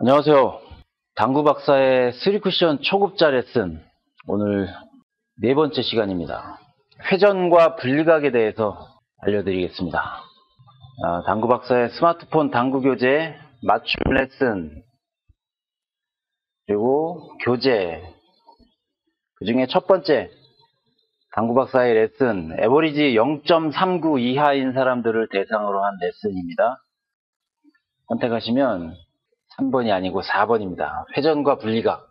안녕하세요. 당구 박사의 3쿠션 초급자 레슨 오늘 네 번째 시간입니다. 회전과 분리각에 대해서 알려드리겠습니다. 아, 당구 박사의 스마트폰 당구 교재 맞춤 레슨 그리고 교재 그 중에 첫 번째 당구 박사의 레슨 에버리지 0.39 이하인 사람들을 대상으로 한 레슨입니다. 선택하시면 3번이 아니고 4번입니다. 회전과 분리각,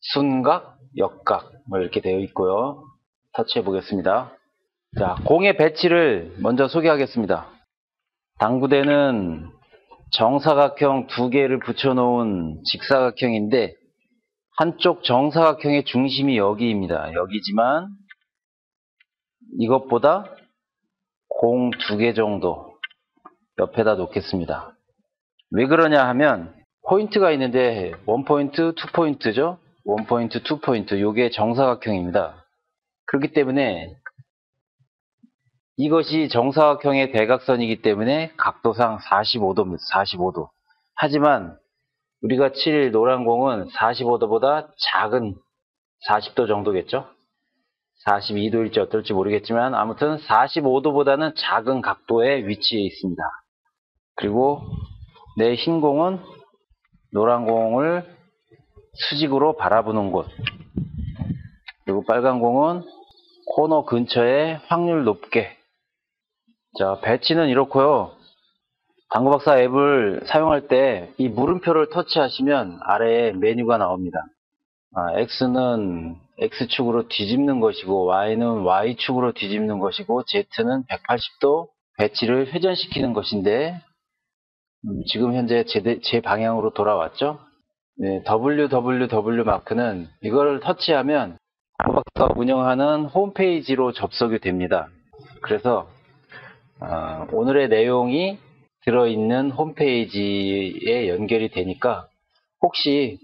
순각, 역각 뭐 이렇게 되어 있고요. 터치해 보겠습니다. 자, 공의 배치를 먼저 소개하겠습니다. 당구대는 정사각형 두 개를 붙여놓은 직사각형인데 한쪽 정사각형의 중심이 여기입니다. 여기지만 이것보다 공 두 개 정도 옆에다 놓겠습니다. 왜 그러냐 하면 포인트가 있는데 one point, two point죠. one point, two point 요게 정사각형입니다. 그렇기 때문에 이것이 정사각형의 대각선이기 때문에 각도상 45도입니다. 45도. 하지만 우리가 칠 노란 공은 45도보다 작은 40도 정도겠죠. 42도일지 어떨지 모르겠지만 아무튼 45도보다는 작은 각도에 위치해 있습니다. 그리고 내 흰 공은 노란 공을 수직으로 바라보는 곳. 그리고 빨간 공은 코너 근처에 확률 높게. 자 배치는 이렇고요. 당구박사 앱을 사용할 때 이 물음표를 터치하시면 아래에 메뉴가 나옵니다. 아, X는 X축으로 뒤집는 것이고 Y는 Y축으로 뒤집는 것이고 Z는 180도 배치를 회전시키는 것인데 음, 지금 현재 제, 제 방향으로 돌아왔죠. 네, www 마크는 이걸 터치하면 박사가 운영하는 홈페이지로 접속이 됩니다. 그래서 어, 오늘의 내용이 들어있는 홈페이지에 연결이 되니까 혹시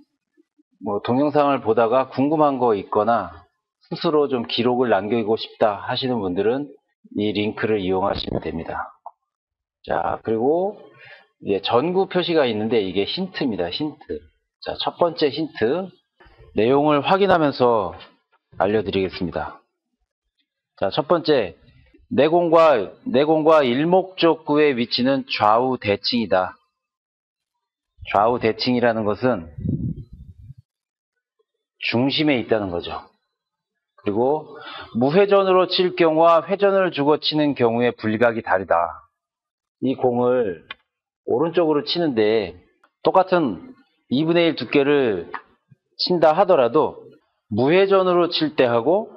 뭐 동영상을 보다가 궁금한 거 있거나 스스로 좀 기록을 남기고 싶다 하시는 분들은 이 링크를 이용하시면 됩니다. 자, 그리고 이제 전구 표시가 있는데 이게 힌트입니다. 힌트. 자, 첫 번째 힌트. 내용을 확인하면서 알려드리겠습니다. 자, 첫 번째. 내공과, 내공과 일목적구의 위치는 좌우 대칭이다. 좌우 대칭이라는 것은 중심에 있다는 거죠. 그리고 무회전으로 칠 경우와 회전을 주고 치는 경우의 불각이 다르다. 이 공을 오른쪽으로 치는데 똑같은 2분의 1 두께를 친다 하더라도 무회전으로 칠 때하고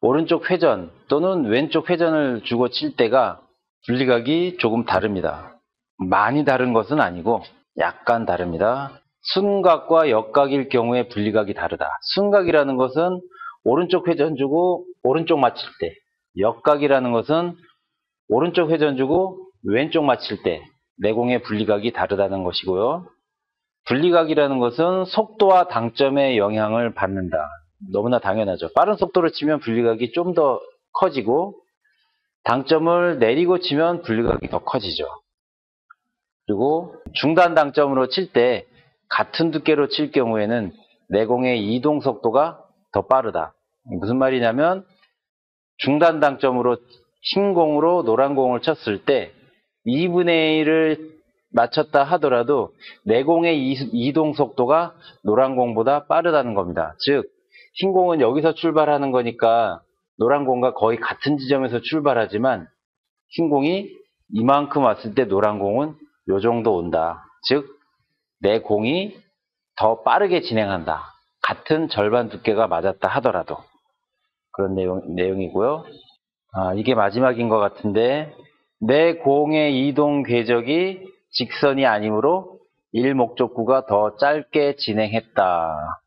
오른쪽 회전 또는 왼쪽 회전을 주고 칠 때가 분리각이 조금 다릅니다. 많이 다른 것은 아니고 약간 다릅니다. 순각과 역각일 경우에 분리각이 다르다. 순각이라는 것은 오른쪽 회전 주고 오른쪽 맞힐 때 역각이라는 것은 오른쪽 회전 주고 왼쪽 맞힐 때 내공의 분리각이 다르다는 것이고요. 분리각이라는 것은 속도와 당점의 영향을 받는다. 너무나 당연하죠. 빠른 속도로 치면 분리각이 좀 더 커지고 당점을 내리고 치면 분리각이 더 커지죠. 그리고 중단 당점으로 칠 때 같은 두께로 칠 경우에는 내공의 이동 속도가 더 빠르다. 무슨 말이냐면 중단 당점으로 흰 공으로 노란 공을 쳤을 때 2분의 1을 맞췄다 하더라도 내공의 이동 속도가 노란 공보다 빠르다는 겁니다. 즉, 흰 공은 여기서 출발하는 거니까 노란 공과 거의 같은 지점에서 출발하지만 흰 공이 이만큼 왔을 때 노란 공은 요 정도 온다. 즉, 내 공이 더 빠르게 진행한다. 같은 절반 두께가 맞았다 하더라도 그런 내용, 내용이고요. 아, 이게 마지막인 것 같은데 내 공의 이동 궤적이 직선이 아니므로 일목적구가 더 짧게 진행했다.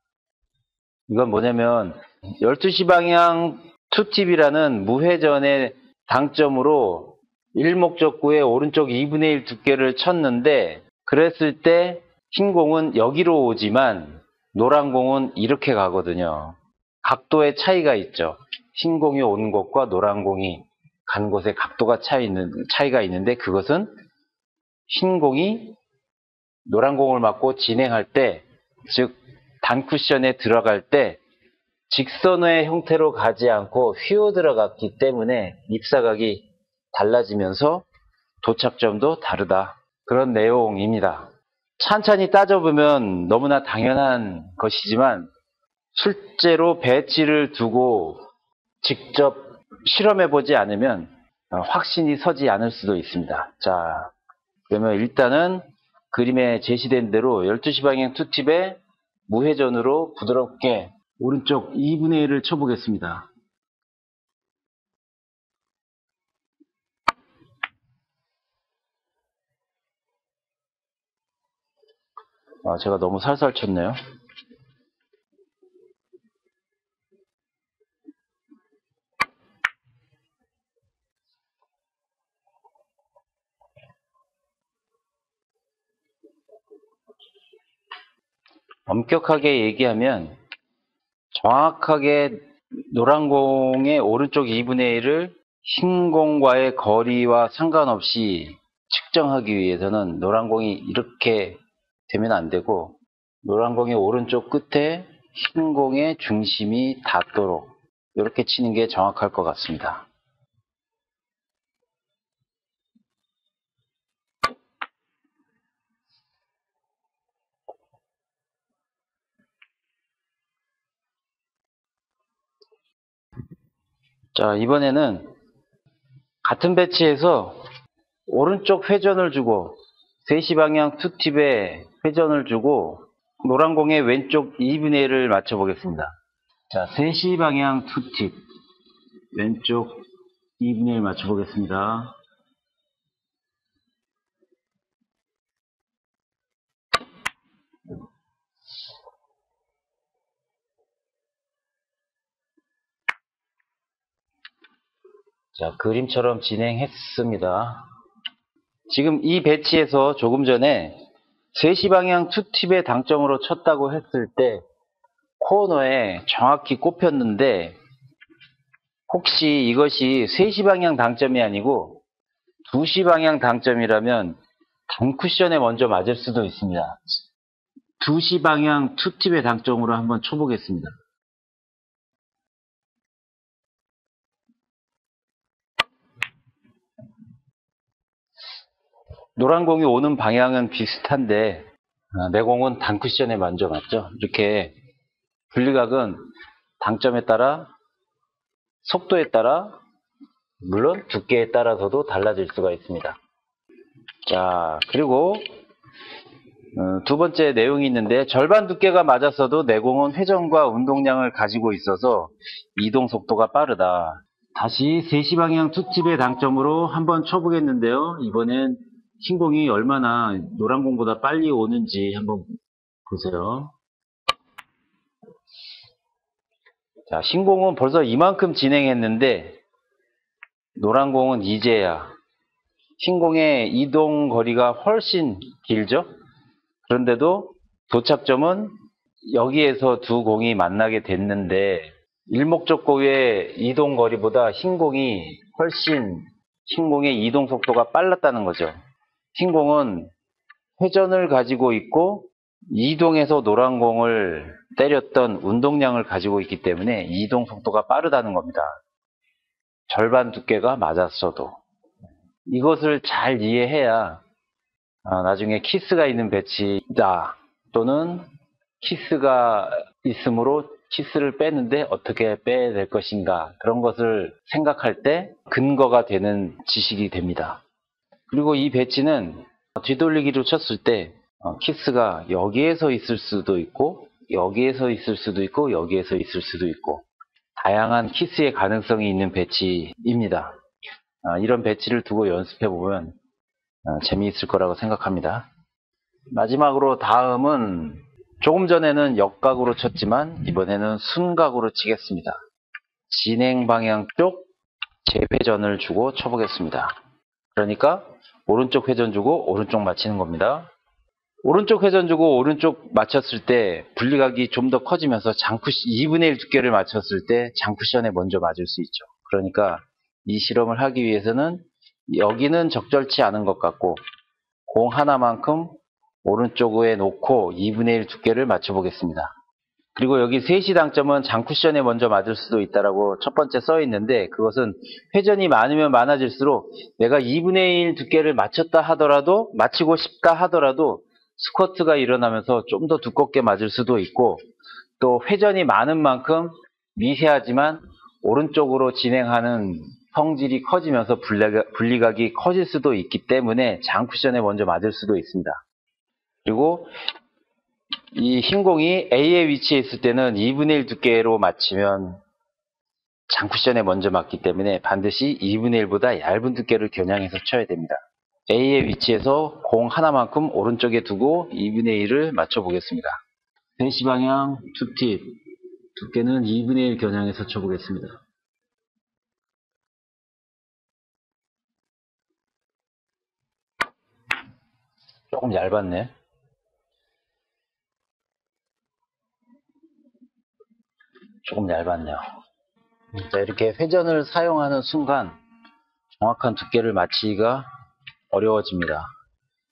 이건 뭐냐면 12시 방향 투팁이라는 무회전의 당점으로 일목적구의 오른쪽 2분의 1 두께를 쳤는데 그랬을 때 흰 공은 여기로 오지만 노란 공은 이렇게 가거든요. 각도의 차이가 있죠. 흰 공이 온 곳과 노란 공이 간 곳에 각도가 차이 있는, 차이가 있는데 그것은 흰 공이 노란 공을 맞고 진행할 때, 즉 단쿠션에 들어갈 때 직선의 형태로 가지 않고 휘어 들어갔기 때문에 입사각이 달라지면서 도착점도 다르다. 그런 내용입니다. 찬찬히 따져보면 너무나 당연한 것이지만 실제로 배치를 두고 직접 실험해 보지 않으면 어, 확신이 서지 않을 수도 있습니다. 자, 그러면 일단은 그림에 제시된 대로 12시 방향 투팁에 무회전으로 부드럽게 오른쪽 2분의 1을 쳐보겠습니다. 아, 제가 너무 살살 쳤네요. 엄격하게 얘기하면 정확하게 노란 공의 오른쪽 2분의 1을 흰 공과의 거리와 상관없이 측정하기 위해서는 노란 공이 이렇게 되면 안 되고 노란 공의 오른쪽 끝에 흰 공의 중심이 닿도록 이렇게 치는 게 정확할 것 같습니다. 자, 이번에는 같은 배치에서 오른쪽 회전을 주고 3시 방향 투팁에 회전을 주고 노란 공의 왼쪽 2분의 1을 맞춰 보겠습니다. 자, 3시 방향 투팁 왼쪽 2분의 1 맞춰 보겠습니다. 자, 그림처럼 진행했습니다. 지금 이 배치에서 조금 전에 3시 방향 투팁의 당점으로 쳤다고 했을 때 코너에 정확히 꼽혔는데 혹시 이것이 3시 방향 당점이 아니고 2시 방향 당점이라면 단쿠션에 먼저 맞을 수도 있습니다. 2시 방향 투팁의 당점으로 한번 쳐보겠습니다. 노란 공이 오는 방향은 비슷한데 아, 내 공은 단쿠션에 맞죠. 이렇게 분리각은 당점에 따라 속도에 따라 물론 두께에 따라서도 달라질 수가 있습니다. 자 그리고 어, 두 번째 내용이 있는데 절반 두께가 맞았어도 내공은 회전과 운동량을 가지고 있어서 이동 속도가 빠르다. 다시 3시 방향 투팁의 당점으로 한번 쳐보겠는데요. 이번엔 흰공이 얼마나 노란 공보다 빨리 오는지 한번 보세요. 자, 흰공은 벌써 이만큼 진행했는데 노란 공은 이제야 흰공의 이동 거리가 훨씬 길죠? 그런데도 도착점은 여기에서 두 공이 만나게 됐는데 일목적고의 이동 거리보다 흰공이 훨씬 흰공의 이동 속도가 빨랐다는 거죠. 흰공은 회전을 가지고 있고 이동해서 노란 공을 때렸던 운동량을 가지고 있기 때문에 이동 속도가 빠르다는 겁니다. 절반 두께가 맞았어도 이것을 잘 이해해야 아, 나중에 키스가 있는 배치다 또는 키스가 있으므로 키스를 빼는데 어떻게 빼야 될 것인가 그런 것을 생각할 때 근거가 되는 지식이 됩니다. 그리고 이 배치는 뒤돌리기로 쳤을 때 어, 키스가 여기에서 있을 수도 있고 여기에서 있을 수도 있고 여기에서 있을 수도 있고 다양한 키스의 가능성이 있는 배치입니다. 아, 이런 배치를 두고 연습해 보면 어, 재미있을 거라고 생각합니다. 마지막으로 다음은 조금 전에는 역각으로 쳤지만 이번에는 순각으로 치겠습니다. 진행 방향 쪽 재회전을 주고 쳐보겠습니다. 그러니까 오른쪽 회전 주고 오른쪽 맞히는 겁니다. 오른쪽 회전 주고 오른쪽 맞췄을 때 분리각이 좀 더 커지면서 장쿠시 2분의 1 두께를 맞췄을 때 장쿠션에 먼저 맞을 수 있죠. 그러니까 이 실험을 하기 위해서는 여기는 적절치 않은 것 같고 공 하나만큼 오른쪽에 놓고 2분의 1 두께를 맞춰보겠습니다. 그리고 여기 3시 당점은 장쿠션에 먼저 맞을 수도 있다라고 첫 번째 써 있는데 그것은 회전이 많으면 많아질수록 내가 2분의 1 두께를 맞췄다 하더라도 맞히고 싶다 하더라도 스쿼트가 일어나면서 좀 더 두껍게 맞을 수도 있고 또 회전이 많은 만큼 미세하지만 오른쪽으로 진행하는 성질이 커지면서 분리각이 커질 수도 있기 때문에 장쿠션에 먼저 맞을 수도 있습니다. 그리고 이 흰 공이 A에 위치해 있을 때는 2분의 1 두께로 맞추면 장쿠션에 먼저 맞기 때문에 반드시 2분의 1보다 얇은 두께를 겨냥해서 쳐야 됩니다. A에 위치해서 공 하나만큼 오른쪽에 두고 2분의 1을 맞춰 보겠습니다. 3시 방향 투팁 두께는 2분의 1 겨냥해서 쳐보겠습니다. 조금 얇았네. 조금 얇았네요. 자, 이렇게 회전을 사용하는 순간 정확한 두께를 맞추기가 어려워집니다.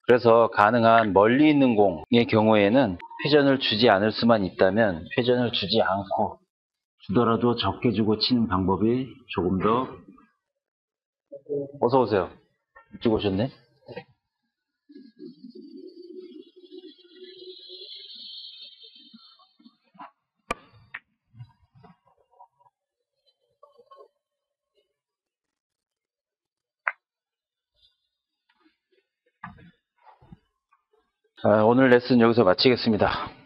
그래서 가능한 멀리 있는 공의 경우에는 회전을 주지 않을 수만 있다면 회전을 주지 않고 주더라도 적게 주고 치는 방법이 조금 더 어서 오세요. 일찍 오셨네. 오늘 레슨 여기서 마치겠습니다.